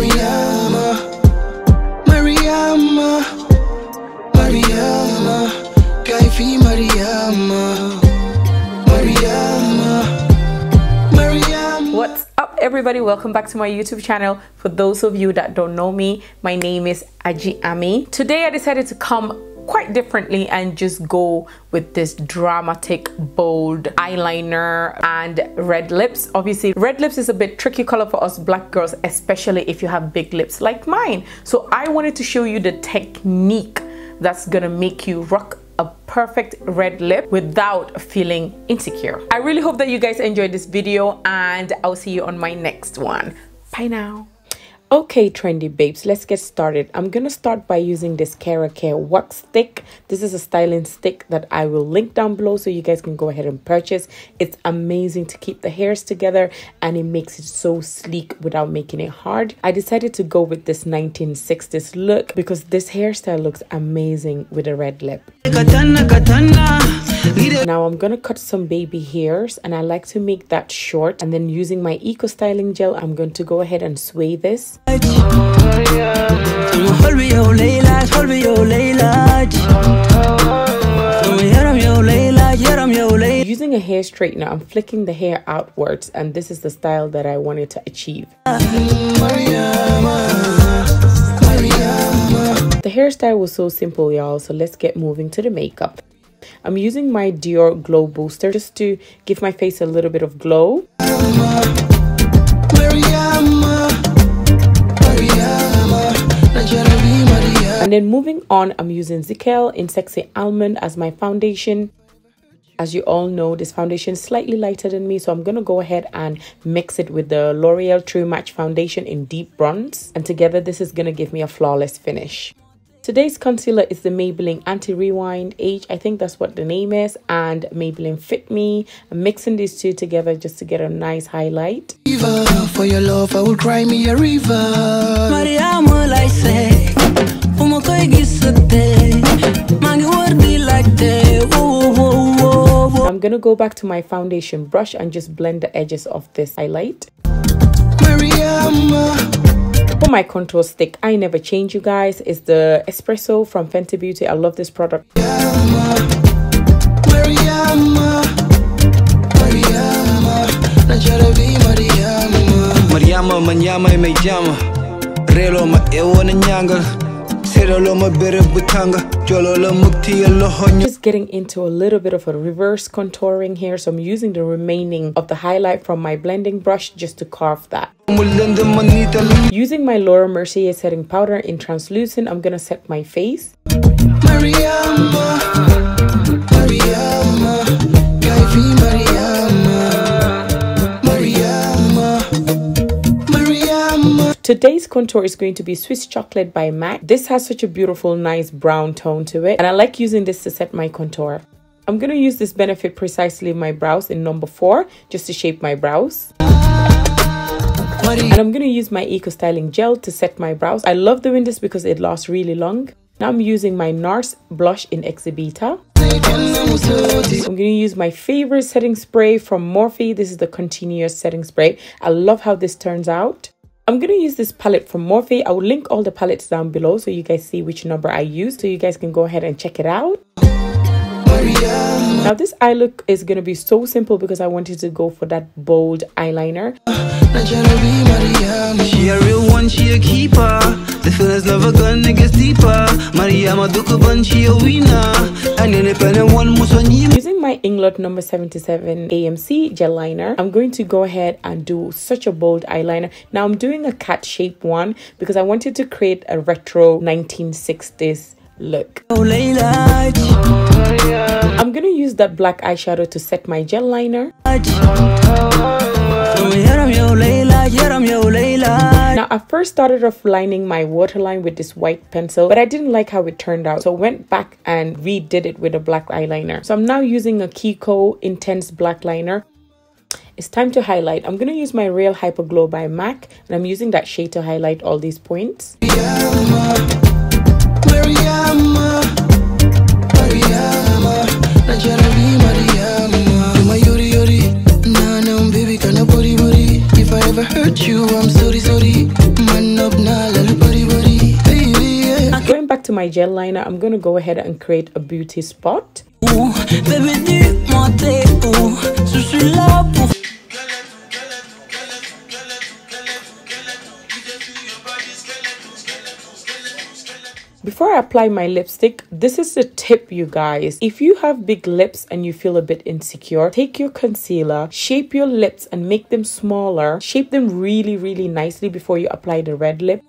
Mariama, Mariama, Mariama, Kaifi Mariama, Mariama, Mariama. What's up, everybody? Welcome back to my YouTube channel. For those of you that don't know me, my name is Aji Ami. Today, I decided to come quite differently and just go with this dramatic bold eyeliner and red lips. Obviously red lips is a bit tricky color for us black girls especially if you have big lips like mine. So i wanted to show you the technique that's gonna make you rock a perfect red lip without feeling insecure. I really hope that you guys enjoyed this video and i'll see you on my next one. Bye now Okay, trendy babes, let's get started. I'm gonna start by using this Cara Care wax stick. This is a styling stick that I will link down below so you guys can go ahead and purchase. It's amazing to keep the hairs together and it makes it so sleek without making it hard. I decided to go with this 1960s look because this hairstyle looks amazing with a red lip. Now I'm gonna cut some baby hairs and I like to make that short and then using my eco styling gel I'm going to go ahead and sway this oh Layla, hold me, oh Layla. Yaram, yo Layla, yaram, yo Layla. Using a hair straightener I'm flicking the hair outwards and this is the style that I wanted to achieve. The hairstyle was so simple y'all so let's get moving to the makeup. I'm using my Dior Glow Booster just to give my face a little bit of glow. And then moving on, I'm using Zikel in Sexy Almond as my foundation. As you all know, this foundation is slightly lighter than me, so I'm going to go ahead and mix it with the L'Oreal True Match Foundation in Deep Bronze. And together, this is going to give me a flawless finish. Today's concealer is the Maybelline Anti-Rewind Age. I think that's what the name is. And Maybelline Fit Me. I'm mixing these two together just to get a nice highlight. River, for your love, I will cry me a river. Gisate, Mangi wardi. I'm going to go back to my foundation brush and just blend the edges of this highlight. Mariama, My contour stick, I never change you guys. It's the Espresso from Fenty Beauty. I love this product. Mariama, Mariama, Najarabi Mariama. Mariama manyama imejama Relo ma ewo na nyangal Serolo ma bere butanga Jololo mukti aloho Just getting into a little bit of a reverse contouring here. So I'm using the remaining of the highlight from my blending brush just to carve that. Using my Laura Mercier setting powder in translucent, I'm going to set my face. Mariama, Mariama, Today's contour is going to be Swiss Chocolate by MAC. This has such a beautiful, nice brown tone to it. And I like using this to set my contour. I'm going to use this Benefit Precisely My Brows in number 4 just to shape my brows. And I'm going to use my Eco Styling Gel to set my brows. I love doing this because it lasts really long. Now I'm using my NARS blush in Exhibit A. I'm going to use my favorite setting spray from Morphe. This is the continuous setting spray. I love how this turns out. I'm going to use this palette from Morphe. I will link all the palettes down below so you guys see which number I use. So you guys can go ahead and check it out. Now this eye look is going to be so simple because I wanted to go for that bold eyeliner. Najarabi Mariama. She a real one, she a keeper The feelings never gone niggas deeper Mariama dukuban, she a winner An independent one, musonyima Using my Inglot number 77 AMC gel liner, I'm going to go ahead and do such a bold eyeliner. Now I'm doing a cat shape one because I wanted to create a retro 1960s look. I'm going to use that black eyeshadow to set my gel liner. Now I first started off lining my waterline with this white pencil, but I didn't like how it turned out. So I went back and redid it with a black eyeliner. So I'm now using a Kiko Intense Black Liner. It's time to highlight. I'm going to use my Real Hyper Glow by MAC and I'm using that shade to highlight all these points. never hurt you. I'm sorry, sorry. Man up now, buddy. Going back to my gel liner, I'm going to go ahead and create a beauty spot. Ooh, baby, Before I apply my lipstick, this is the tip, you guys. If you have big lips and you feel a bit insecure, take your concealer, shape your lips and make them smaller. Shape them really, really nicely before you apply the red lip.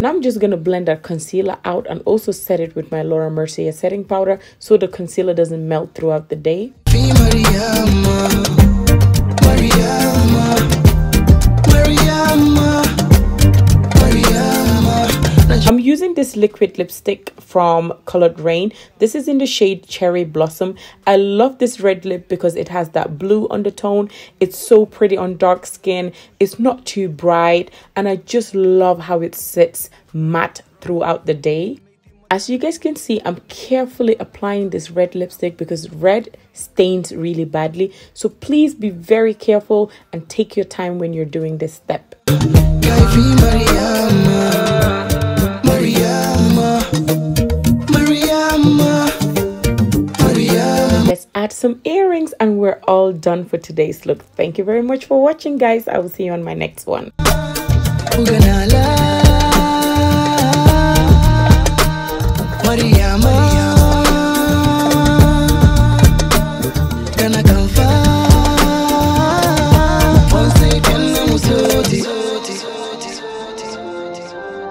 Now I'm just going to blend that concealer out and also set it with my Laura Mercier setting powder so the concealer doesn't melt throughout the day. Liquid lipstick from Coloured Raine. This is in the shade Cherry Blossom. I love this red lip because it has that blue undertone. It's so pretty on dark skin. It's not too bright. And I just love how it sits matte throughout the day. As you guys can see, I'm carefully applying this red lipstick because red stains really badly. So please be very careful and take your time when you're doing this step. Some earrings and we're all done for today's look. Thank you very much for watching guys. I will see you on my next one.